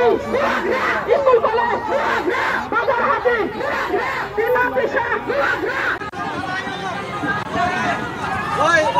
Rabin! Estou falando! Agora, rapaz! Se não fechar! Oi!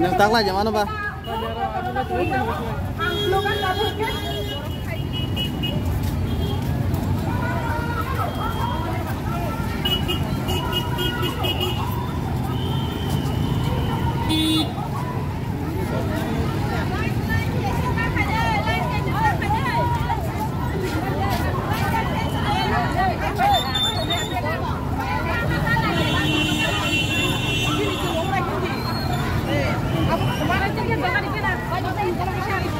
Yang tanglah jam mana, Pak? 好了，这边走，那边走，往这边走，就下。